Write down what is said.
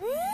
Woo!